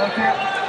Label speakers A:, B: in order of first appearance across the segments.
A: Okay.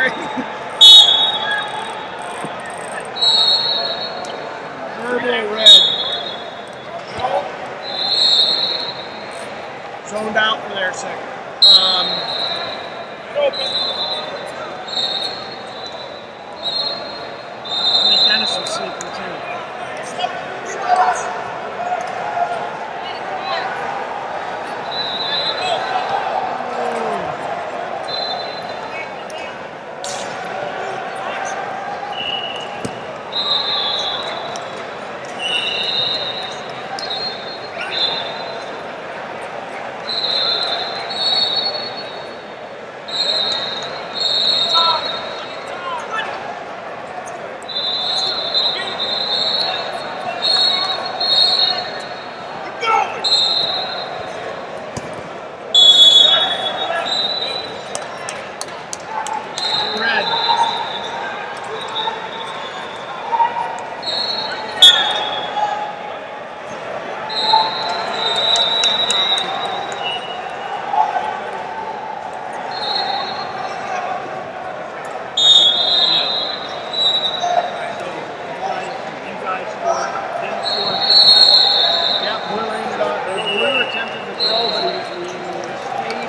A: sorry. Turbo red. Zoned out for their second. Um, open.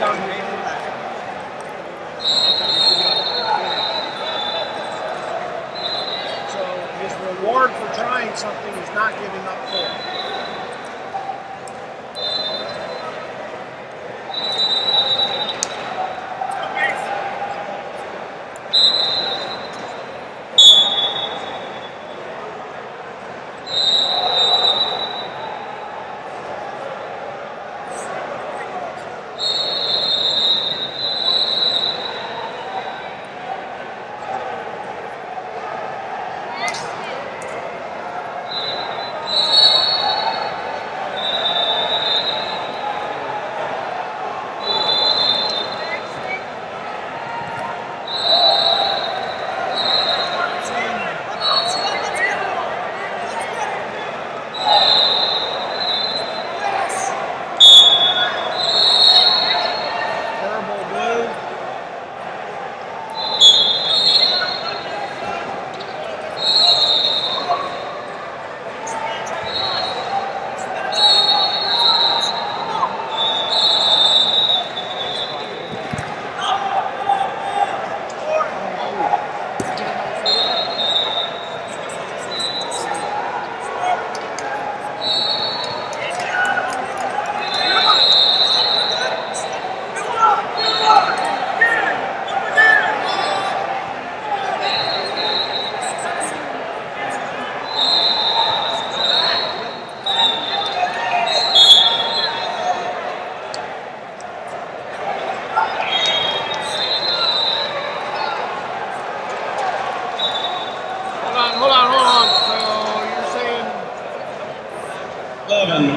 A: down here.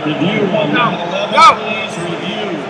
A: Review on 9-11, please review.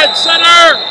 A: Red center.